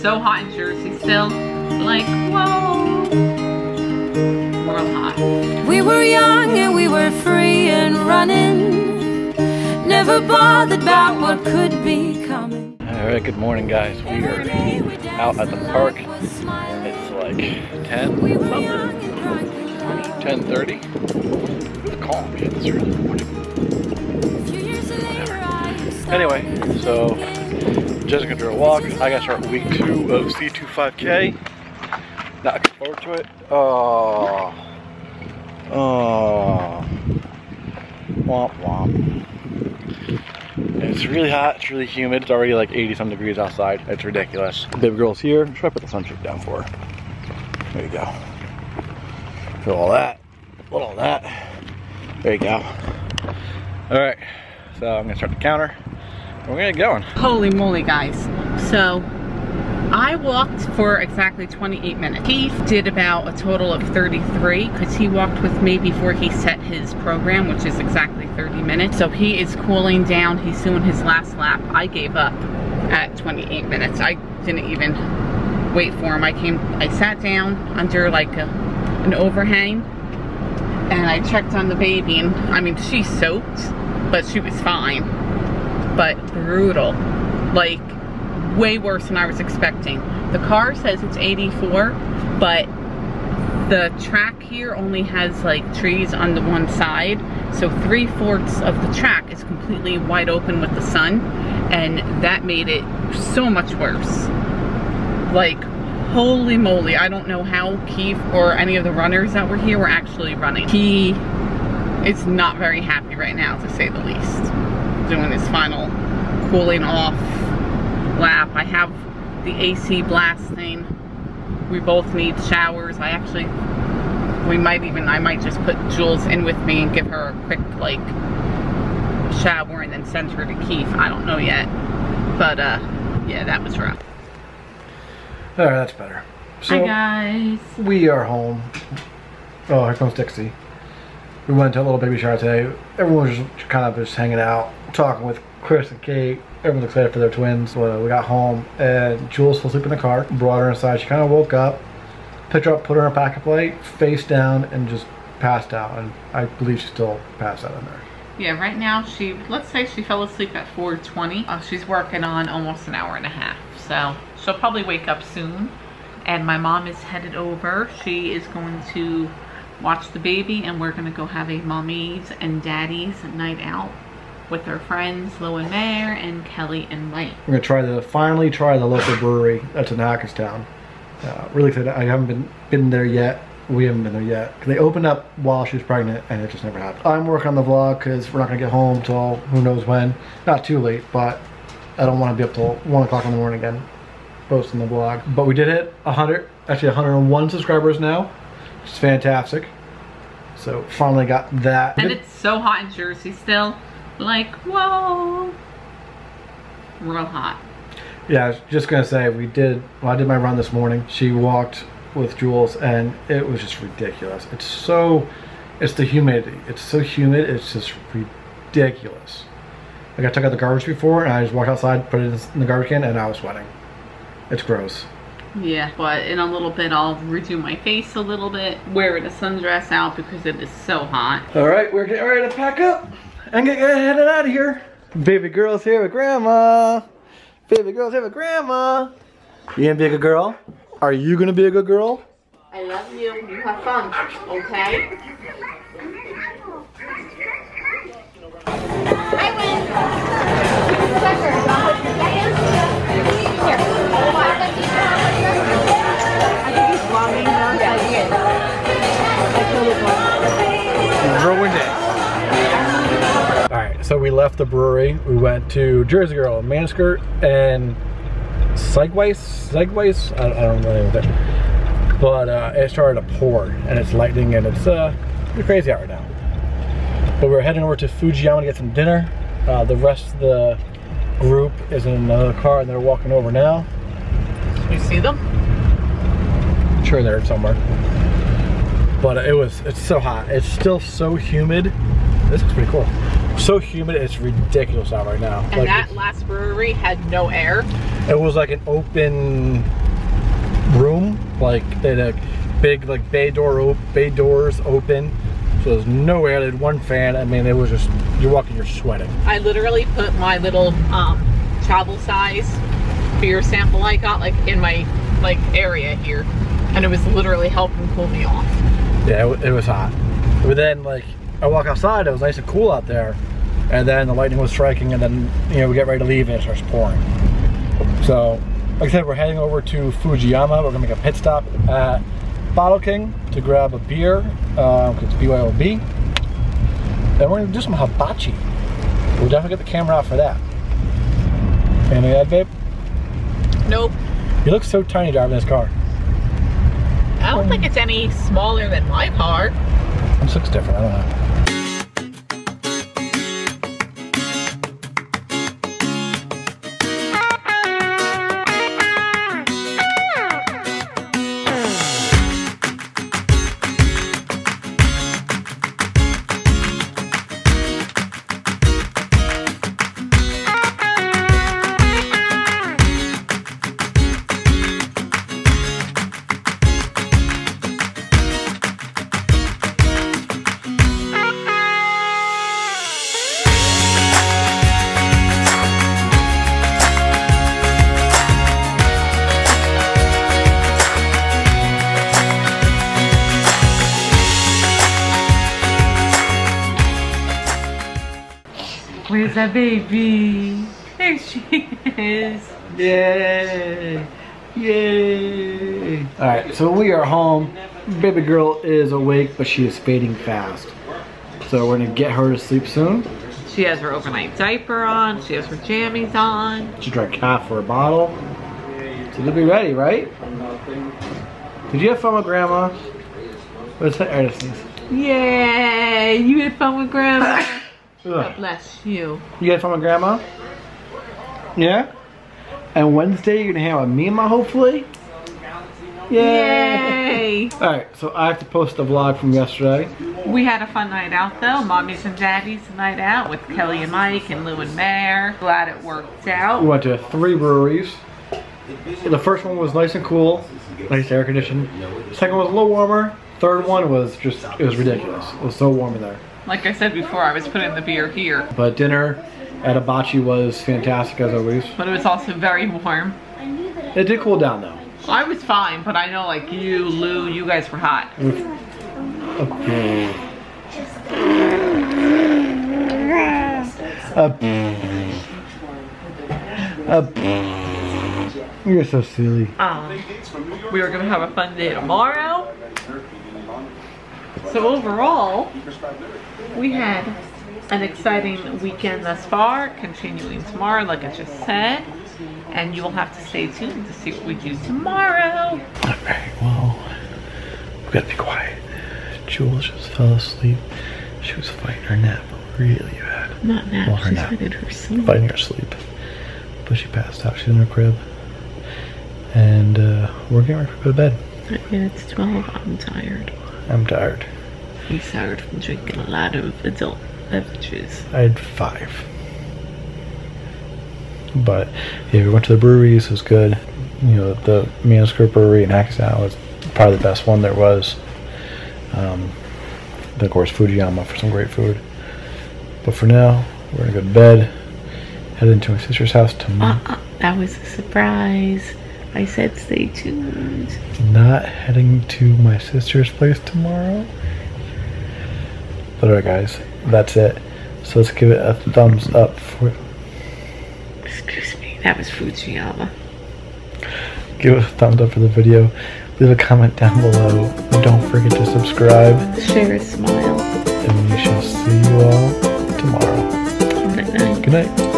so hot in Jersey still. Like, whoa. Real hot. We were young and we were free and running. Never bothered about what could be coming. All right, good morning, guys. We are out at the park. It's like 10, We were something, young and drunk and 10.30. It's calm shit this early in the morning. A few years later, Anyway, so gonna do a walk. I gotta start week two of C25K. Not looking forward to it. Oh, oh, womp womp. It's really hot. It's really humid. It's already like 80 some degrees outside. It's ridiculous. Baby girl's here. Should I put the sunshade down for her? There you go. Feel all that. Feel all that. There you go. All right. So I'm gonna start the counter. We're gonna get going. Holy moly, guys. So, I walked for exactly 28 minutes. Keefe did about a total of 33 because he walked with me before he set his program, which is exactly 30 minutes. So he is cooling down. He's doing his last lap. I gave up at 28 minutes. I didn't even wait for him. I came, I sat down under like a, an overhang and I checked on the baby and I mean, she's soaked, but she was fine. But brutal. Like, way worse than I was expecting. The car says it's 84, but the track here only has like trees on the one side. So three fourths of the track is completely wide open with the sun. And that made it so much worse. Like, holy moly. I don't know how Keefe or any of the runners that were here were actually running. He is not very happy right now, to say the least. Doing his final cooling off lap. I have the AC blasting. We both need showers. I actually, we might even, I might just put Jules in with me and give her a quick, like, shower and then send her to Keefe. I don't know yet. But, uh, yeah, that was rough. All right, that's better. So Hi, guys. we are home. Oh, here comes Dixie. We went to a little baby shower today. Everyone was just kind of just hanging out, talking with Chris and Kate. Everyone's excited for their twins. So we got home and Jules fell asleep in the car. Brought her inside. She kind of woke up, picked her up, put her in a Pack 'n Play, face down, and just passed out. And I believe she still passed out in there. Yeah, right now she, let's say she fell asleep at 4.20. Uh, she's working on almost an hour and a half. So she'll probably wake up soon. And my mom is headed over. She is going to watch the baby and we're gonna go have a mommy's and daddy's night out with her friends, Lo and Mare and Kelly and Mike. We're gonna try to finally try the local brewery that's in Hackettstown. Uh, really excited. I haven't been been there yet. We haven't been there yet. They opened up while she was pregnant, and it just never happened. I'm working on the vlog because we're not gonna get home till who knows when. Not too late, but I don't want to be up till one o'clock in the morning again posting the vlog. But we did hit 100, actually 101 subscribers now, which is fantastic. So finally got that. And it's so hot in Jersey still. Like, whoa. Real hot. Yeah, I was just gonna say we did. Well, I did my run this morning. She walked with Jules, and it was just ridiculous. It's so, it's the humidity. It's so humid. It's just ridiculous. Like I took out the garbage before, and I just walked outside, put it in the garbage can, and I was sweating. It's gross. Yeah, but in a little bit I'll redo my face a little bit, wear a sundress out because it is so hot. All right, we're getting ready to pack up and get headed out of here. Baby girl's here with grandma. Baby girl's here with grandma. You gonna be a good girl? Are you gonna be a good girl? I love you. You have fun, okay? Ruined so we left the brewery. We went to Jersey Girl, Man Skirt, and Segways? Segways? I, I don't know what But uh, it started to pour, and it's lightning, and it's uh, pretty crazy out right now. But we're heading over to Fujiyama to get some dinner. Uh, the rest of the group is in another car, and they're walking over now. You see them? sure they're somewhere. But it was, it's so hot. It's still so humid. This is pretty cool. So humid, it's ridiculous out right now. And Like, that last brewery had no air. It was like an open room, like they had a big like bay door op- bay doors open. So there's no air. They had one fan. I mean, it was just you're walking, you're sweating. I literally put my little um, travel size beer sample I got like in my like area here, and it was literally helping cool me off. Yeah, it, it was hot. But then like I walk outside, it was nice and cool out there, and then the lightning was striking, and then you know we get ready to leave and it starts pouring. So, like I said, we're heading over to Fujiyama. We're gonna make a pit stop at Bottle King to grab a beer, um, 'cause it's BYOB. Then we're gonna do some hibachi. We'll definitely get the camera out for that. Anything to add, babe? Nope. You look so tiny driving this car. I don't think it's any smaller than my car. This looks different. I don't know. Where's that baby? There she is. Yay! Yay! Alright, so we are home. Baby girl is awake, but she is fading fast. So we're gonna get her to sleep soon. She has her overnight diaper on. She has her jammies on. She drank half for a bottle. So they'll be ready, right? Did you have fun with grandma? What's that? Alright, this Yay! You had fun with grandma. God bless you. You had fun with grandma? Yeah? And Wednesday you're gonna hang out with Mima, hopefully? Yay! Yay! Alright, so I have to post a vlog from yesterday. We had a fun night out though. Mommy's and Daddy's night out with Kelly and Mike and Lou and Mare. Glad it worked out. We went to three breweries. The first one was nice and cool, nice air conditioned. Second one was a little warmer. Third one was just, it was ridiculous. It was so warm in there. Like I said before, I was putting the beer here. But dinner at Hibachi was fantastic as always. But it was also very warm. It did cool down though. I was fine, but I know like you, Lou, you guys were hot. You're so silly. Um, we are gonna have a fun day tomorrow. So overall, we had an exciting weekend thus far, continuing tomorrow, like I just said. And you will have to stay tuned to see what we do tomorrow. Alright, well, we've gotta be quiet. Jules just fell asleep. She was fighting her nap really bad. Not nap, Well, her she's nap. fighting her sleep. Fighting her sleep. But she passed out. She's in her crib. And uh, we're getting ready to go to bed. Yeah, it's 12. I'm tired. I'm tired. I'm tired from drinking a lot of adult beverages. I had five. But yeah, we went to the breweries. It was good. You know, the Man Skirt Brewery in Hackensack was probably the best one there was. Um, then of course Fujiyama for some great food. But for now, we're gonna go to bed. Head into my sister's house tomorrow. Uh, uh, that was a surprise. I said stay tuned. Not heading to my sister's place tomorrow. But alright, guys, that's it. So let's give it a thumbs up for Excuse me, that was Fujiyama. give us a thumbs up for the video. Leave a comment down below. And don't forget to subscribe. Share a smile. And we shall see you all tomorrow. Good night. Good night.